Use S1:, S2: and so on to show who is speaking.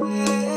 S1: Bye.